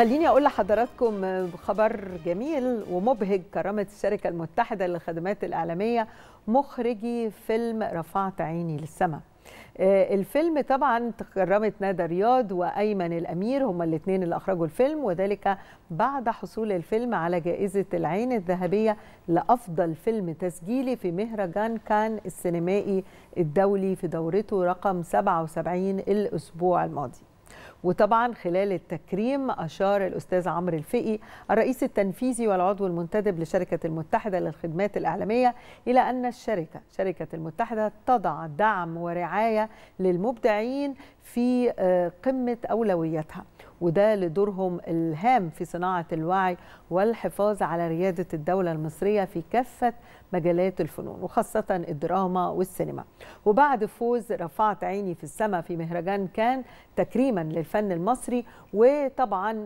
خليني أقول لحضراتكم خبر جميل ومبهج كرمت الشركة المتحدة للخدمات الإعلامية مخرجي فيلم رفعت عيني للسماء الفيلم طبعا تكرمت ندى رياض وأيمن الأمير هما الاثنين اللي أخرجوا الفيلم وذلك بعد حصول الفيلم على جائزة العين الذهبية لأفضل فيلم تسجيلي في مهرجان كان السينمائي الدولي في دورته رقم 77 الأسبوع الماضي. وطبعا خلال التكريم أشار الأستاذ عمرو الفقي الرئيس التنفيذي والعضو المنتدب لشركة المتحدة للخدمات الإعلامية إلى أن الشركة شركة المتحدة تضع دعم ورعاية للمبدعين في قمة أولوياتها وده لدورهم الهام في صناعة الوعي والحفاظ على ريادة الدولة المصرية في كافة مجالات الفنون وخاصة الدراما والسينما. وبعد فوز رفعت عيني في السماء في مهرجان كان تكريما للفن المصري وطبعا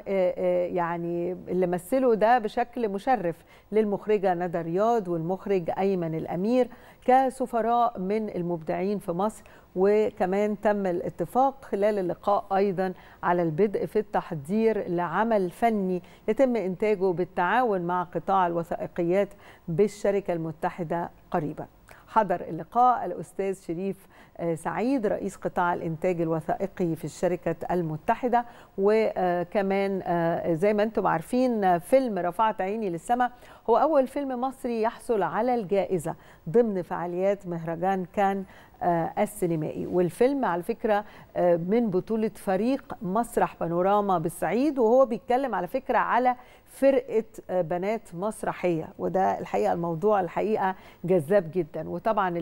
يعني اللي مثله ده بشكل مشرف للمخرجة ندى رياض والمخرج أيمن الأمير كسفراء من المبدعين في مصر وكمان تم الاتفاق خلال اللقاء أيضا على البدء في التحضير لعمل فني يتم إنتاجه بالتعاون مع قطاع الوثائقيات بالشركة المتحدة قريبا. حضر اللقاء الأستاذ شريف سعيد رئيس قطاع الإنتاج الوثائقي في الشركة المتحدة. وكمان زي ما أنتم عارفين فيلم رفعت عيني للسماء هو أول فيلم مصري يحصل على الجائزة ضمن فعاليات مهرجان كان السينمائي. والفيلم على فكرة من بطولة فريق مسرح بانوراما بالصعيد. وهو بيتكلم على فكرة على فرقة بنات مسرحية. وده الحقيقة الموضوع الحقيقة جذاب جدا. وطبعا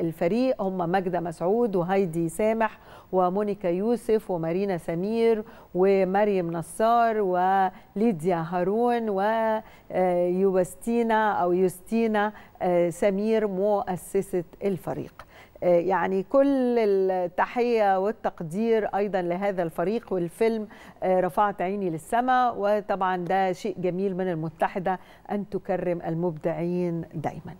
الفريق هم ماجدة مسعود وهايدي سامح ومونيكا يوسف ومارينا سمير ومريم نصار وليديا هارون ويوستينا أو يوستينا سمير مؤسسة الفريق. يعني كل التحية والتقدير أيضا لهذا الفريق والفيلم رفعت عيني للسماء وطبعا ده شيء جميل من المتحدة أن تكرم المبدعين دايماً.